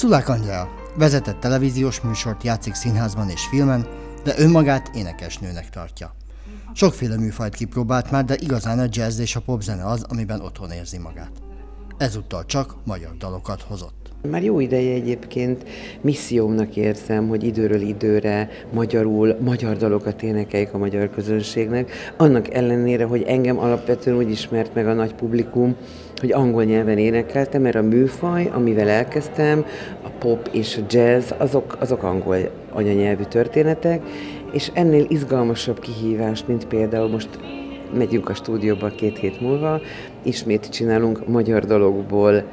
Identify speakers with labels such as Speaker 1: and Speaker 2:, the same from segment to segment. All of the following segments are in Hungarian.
Speaker 1: Szulák Andrea vezetett televíziós műsort, játszik színházban és filmen, de önmagát énekesnőnek tartja. Sokféle műfajt kipróbált már, de igazán a jazz és a popzene az, amiben otthon érzi magát. Ezúttal csak magyar dalokat hozott.
Speaker 2: Már jó ideje egyébként missziómnak érzem, hogy időről időre magyarul, magyar dalokat énekeljük a magyar közönségnek, annak ellenére, hogy engem alapvetően úgy ismert meg a nagy publikum, hogy angol nyelven énekeltem, mert a műfaj, amivel elkezdtem, a pop és a jazz, azok, azok angol anyanyelvű történetek, és ennél izgalmasabb kihívást, mint például most megyünk a stúdióba két hét múlva, ismét csinálunk magyar dologból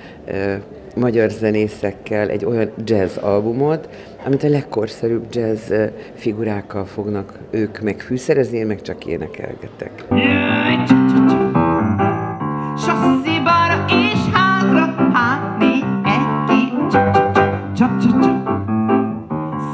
Speaker 2: magyar zenészekkel egy olyan jazz albumot, amit a legkorszerűbb jazz figurákkal fognak ők megfűszerezni, én meg csak énekelgetek. Sassziba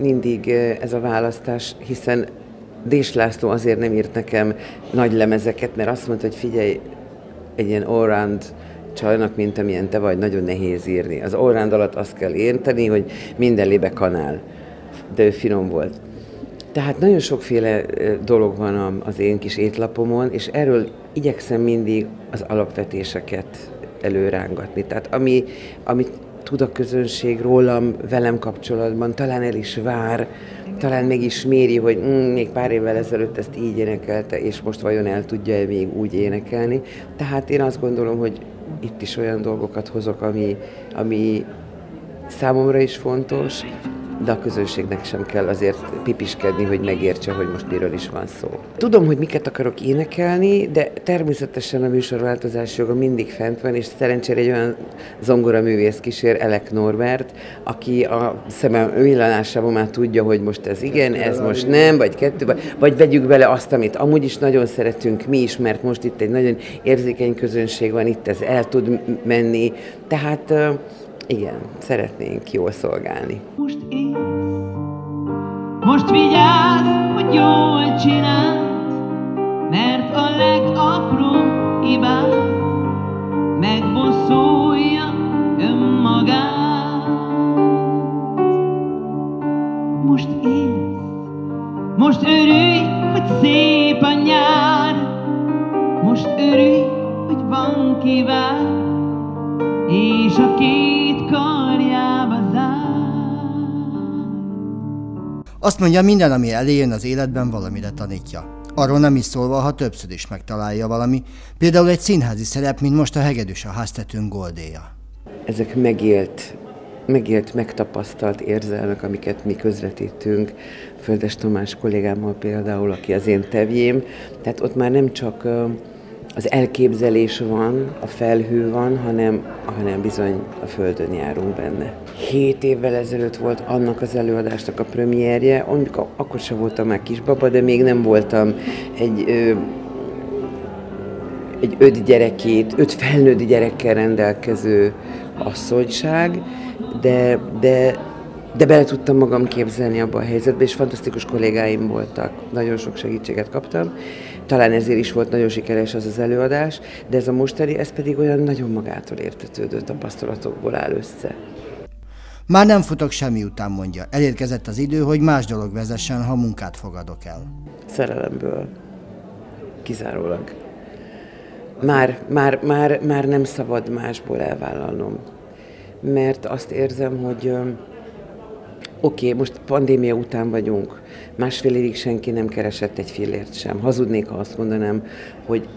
Speaker 2: mindig ez a választás, hiszen Dés László azért nem írt nekem nagy lemezeket, mert azt mondta, hogy figyelj, egy ilyen allround csajnak, mint amilyen te vagy, nagyon nehéz írni. Az allround alatt azt kell érteni, hogy minden lébe kanál. De ő finom volt. Tehát nagyon sokféle dolog van az én kis étlapomon, és erről igyekszem mindig az alapvetéseket előrángatni. Tehát ami, amit tud a közönség rólam, velem kapcsolatban, talán el is vár, talán meg is méri, hogy mm, még pár évvel ezelőtt ezt így énekelte, és most vajon el tudja-e még úgy énekelni. Tehát én azt gondolom, hogy itt is olyan dolgokat hozok, ami, ami számomra is fontos, de a közönségnek sem kell azért pipiskedni, hogy megértse, hogy most miről is van szó. Tudom, hogy miket akarok énekelni, de természetesen a műsorváltozás joga mindig fent van, és szerencsére egy olyan zongora művész kísér, Elek Norbert, aki a szemem villanásában már tudja, hogy most ez igen, ez most nem, vagy kettő, vagy vegyük bele azt, amit amúgy is nagyon szeretünk mi is, mert most itt egy nagyon érzékeny közönség van, itt ez el tud menni. Tehát igen, szeretnénk jól szolgálni. Most én, most vigyázz, hogy jól csináld, mert a legapróbb hibát megbosszulja önmagát. Most én, most örülj, hogy szép a nyár, most örülj, hogy van kivál,
Speaker 1: Azt mondja, minden, ami eléjön az életben, valamire tanítja. Arról nem is szólva, ha többször is megtalálja valami, például egy színházi szerep, mint most a hegedűs a háztetőn Goldéja.
Speaker 2: Ezek megélt, megélt, megtapasztalt érzelmek, amiket mi közvetítünk, Földes Tamás kollégámmal például, aki az én tevjém, tehát ott már nem csak az elképzelés van, a felhő van, hanem, hanem bizony a földön járunk benne. Hét évvel ezelőtt volt annak az előadásnak a premierje, amikor akkor sem voltam már kisbaba, de még nem voltam egy, ö, egy öt gyerekét, öt felnőtt gyerekkel rendelkező asszonyság, de, de, de bele tudtam magam képzelni abba a helyzetbe, és fantasztikus kollégáim voltak, nagyon sok segítséget kaptam, talán ezért is volt nagyon sikeres az az előadás, de ez a mostani, ez pedig olyan nagyon magától értetődő tapasztalatokból áll össze.
Speaker 1: Már nem futok semmi után, mondja. Elérkezett az idő, hogy más dolog vezessen, ha munkát fogadok el.
Speaker 2: Szerelemből. Kizárólag. Már, már, már, már nem szabad másból elvállalnom. Mert azt érzem, hogy Oké, okay, most pandémia után vagyunk, másfél évig senki nem keresett egy fillért sem. Hazudnék, ha azt mondanám, hogy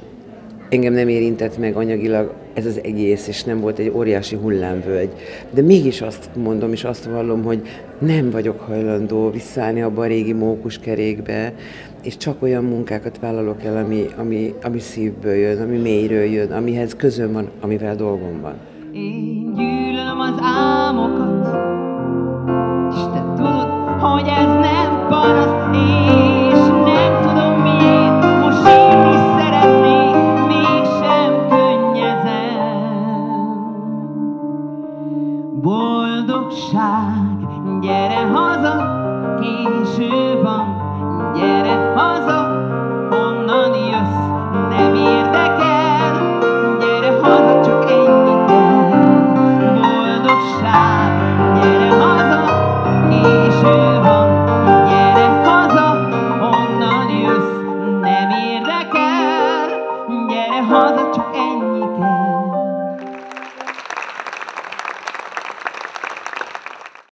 Speaker 2: engem nem érintett meg anyagilag ez az egész, és nem volt egy óriási hullámvölgy. De mégis azt mondom, és azt vallom, hogy nem vagyok hajlandó visszaállni abba a régi mókuskerékbe, és csak olyan munkákat vállalok el, ami, ami, ami szívből jön, ami mélyről jön, amihez közön van, amivel dolgom van. Én gyűlöl
Speaker 3: írtam az álmokat, Boldogság, gyere haza, késő van, gyere haza,